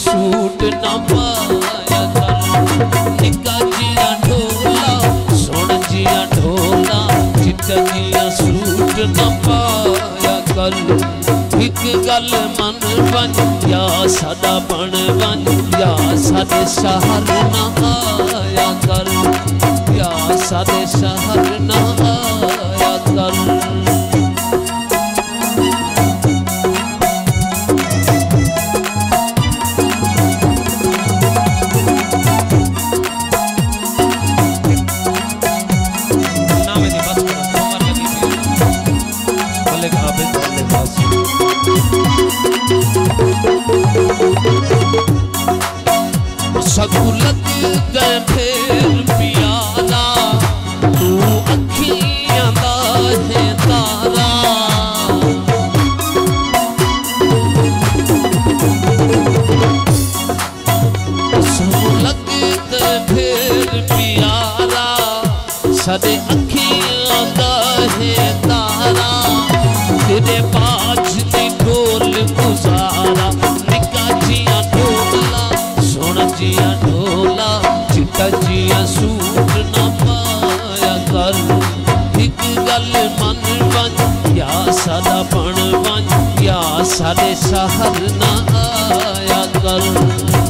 Suit ना पाया कर। निका जिया ढोला, सोन जिया ढोला चिट्टा जिया सूट ना पाया कर। एक गल मन बन, या सादा बन बन, या सादे शहर ना आया कर। या सादे शहर ना आया सदे अखियाँ दा है तारा तेरे बाज दी ढोल गुजारा निका जिया ढोला सोना जिया ढोला चिट्टा जिया सूट ना पाया कर एक गल मन बन या सादा बन बन या सादे शहर ना आया कर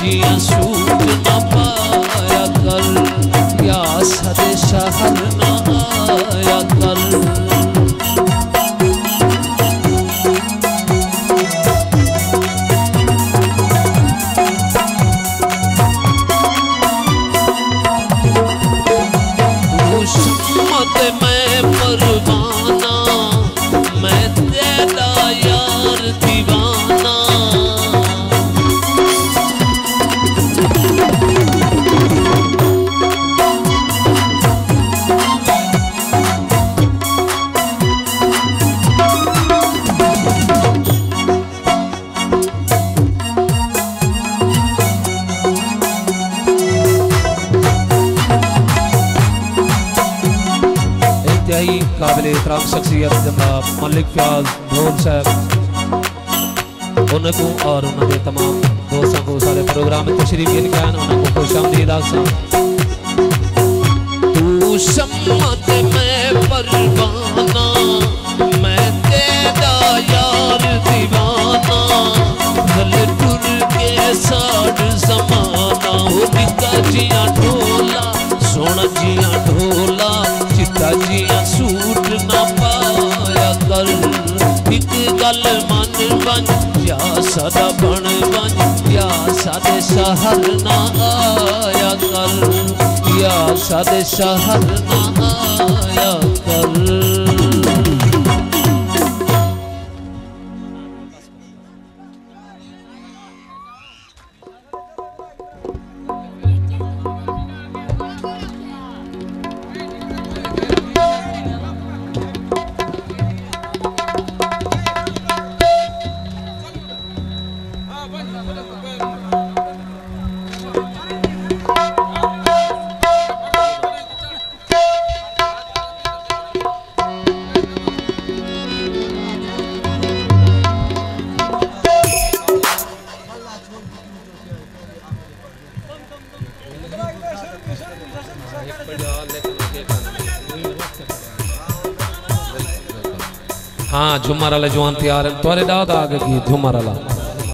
जिया ना पाया कर या सदे शहर ना काबिल एहतराम शख्सियत, जनाब, मलिक फयाज, ढोल साहब। उनको और उन्होंने तमाम दोस्तों को सारे प्रोग्राम में तशरीफ़ लेके गए उनको खुश आमदीद आसा। तू सम्मत मैं परवाना एक गल मन बन या सदा बन बन या सादे शहर ना आया कर या सादे शहर ना आया कर हाँ झूमर वाले जवान तैयार हैं। तुरे दाद आ गए झूमर वाला।